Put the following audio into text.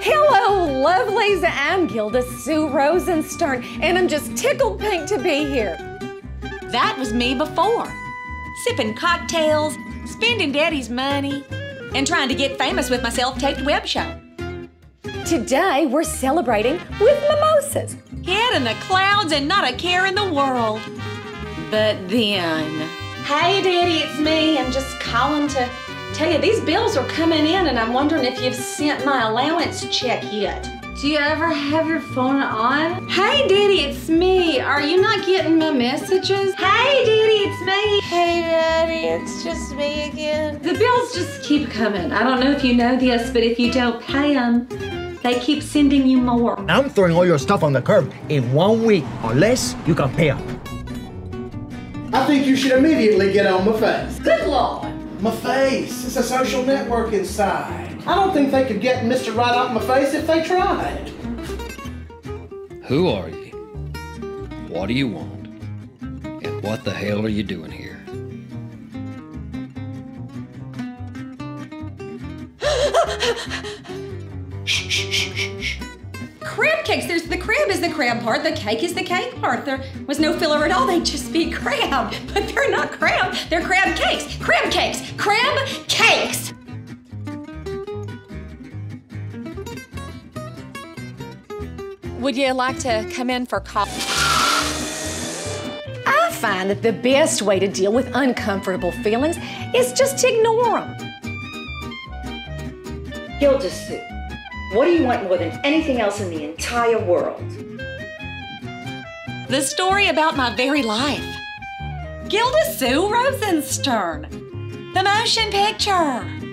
Hello, lovelies. I'm Gilda Sue Rosenstern, and I'm just tickled pink to be here. That was me before. Sipping cocktails, spending daddy's money, and trying to get famous with my self-taped web show. Today, we're celebrating with mimosas. Head in the clouds and not a care in the world. But then, Hey, Daddy, it's me. I'm just calling to tell you these bills are coming in, and I'm wondering if you've sent my allowance check yet. Do you ever have your phone on? Hey, Daddy, it's me. Are you not getting my messages? Hey, Daddy, it's me. Hey, Daddy, it's just me again. The bills just keep coming. I don't know if you know this, but if you don't pay them, they keep sending you more. I'm throwing all your stuff on the curb. In one week or less, you can pay up. I think you should immediately get on my face. Good Lord. My face. It's a social networking site. I don't think they could get Mr. Right off my face if they tried. Who are you? What do you want? And what the hell are you doing here? shh, shh, shh, shh, is the crab part, the cake is the cake part. There was no filler at all. They'd just be crab. But they're not crab, they're crab cakes. Crab cakes. Crab cakes. Would you like to come in for coffee? I find that the best way to deal with uncomfortable feelings is just to ignore them. Gilda Sue, what do you want more than anything else in the entire world? The story about my very life. Gilda Sue Rosenstern. The motion picture.